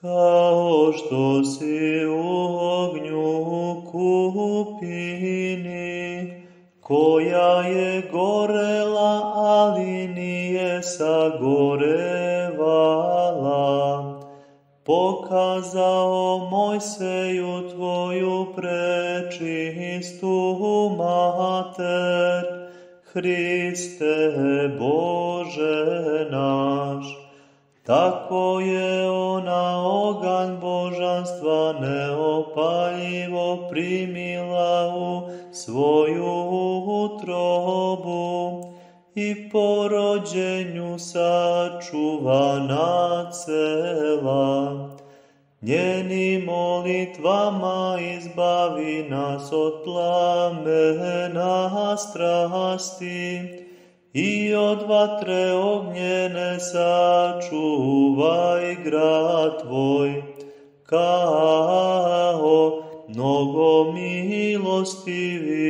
kao što si u ognju kupini, koja je gorela, ali nije sagorevala. Pokazao Mojseju tvoju prečistu mater, Hriste Bože naš. Tako je ona oganj božanstva neopaljivo primila u svoju utrobu i po rođenju sačuvana cela. Njeni molitvama izbavi nas od plamena strasti, i od vatre ognjene sačuvaj grad tvoj, kao mnogo milostivi